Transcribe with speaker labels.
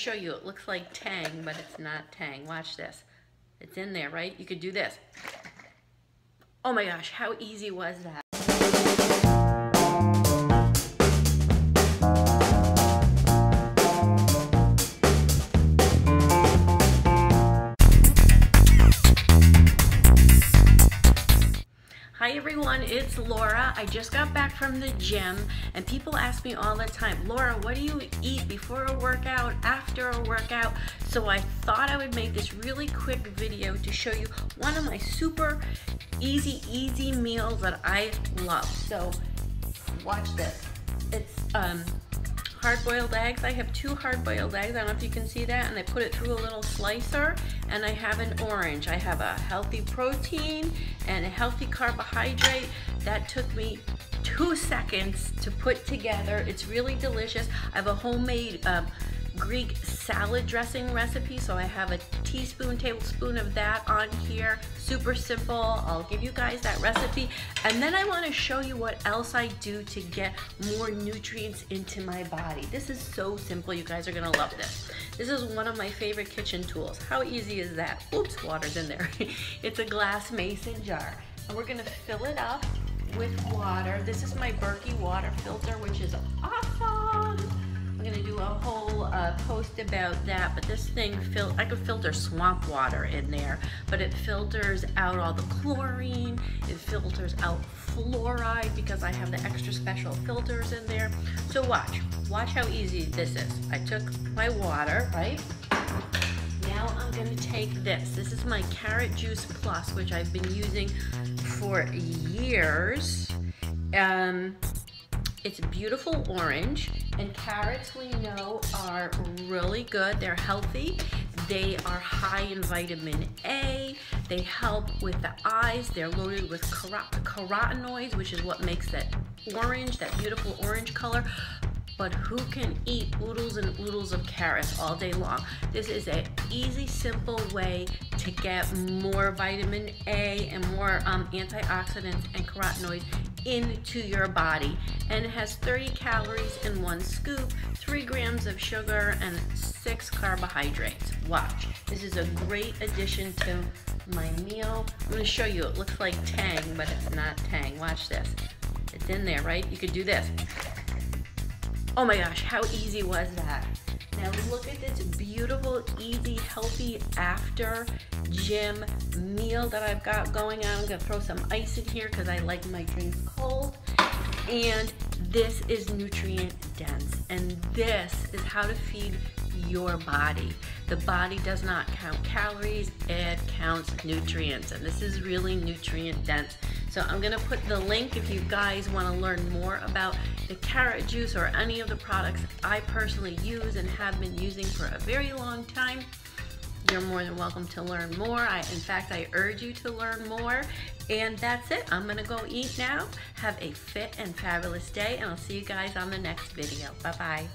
Speaker 1: show you it looks like tang but it's not tang. Watch this. It's in there right? You could do this. Oh my gosh how easy was that? Hi everyone, it's Laura. I just got back from the gym and people ask me all the time, Laura, what do you before a workout, after a workout? So I thought I would make this really quick video to show you one of my super easy, easy meals that I love. So watch this. It's um, hard-boiled eggs. I have two hard-boiled eggs. I don't know if you can see that. And I put it through a little slicer. And I have an orange. I have a healthy protein and a healthy carbohydrate. That took me two seconds to put together. It's really delicious. I have a homemade uh, Greek salad dressing recipe. So I have a teaspoon, tablespoon of that on here. Super simple. I'll give you guys that recipe. And then I want to show you what else I do to get more nutrients into my body. This is so simple. You guys are to love this. This is one of my favorite kitchen tools. How easy is that? Oops, water's in there. it's a glass mason jar. And we're to fill it up with water. This is my Berkey water filter, which is awesome. I'm gonna do a whole uh, post about that, but this thing, fil I could filter swamp water in there, but it filters out all the chlorine, it filters out fluoride because I have the extra special filters in there. So watch, watch how easy this is. I took my water, right? Now I'm gonna take this. This is my Carrot Juice Plus, which I've been using for years. Um, it's beautiful orange and carrots we know are really good. They're healthy. They are high in vitamin A. They help with the eyes. They're loaded with carotenoids, which is what makes that orange, that beautiful orange color but who can eat oodles and oodles of carrots all day long? This is an easy, simple way to get more vitamin A and more um, antioxidants and carotenoids into your body. And it has 30 calories in one scoop, 3 grams of sugar, and 6 carbohydrates. Watch. This is a great addition to my meal. I'm going to show you. It looks like Tang, but it's not Tang. Watch this. It's in there, right? You could do this. Oh my gosh, how easy was that? Now look at this beautiful, easy, healthy after gym meal that I've got going on. I'm gonna throw some ice in here because I like my drinks cold. And this is nutrient dense. And this is how to feed your body. The body does not count calories, it counts nutrients. And this is really nutrient dense. So I'm gonna put the link if you guys wanna learn more about the carrot juice or any of the products I personally use and have been using for a very long time. You're more than welcome to learn more. I, in fact, I urge you to learn more. And that's it. I'm gonna go eat now. Have a fit and fabulous day and I'll see you guys on the next video. Bye-bye.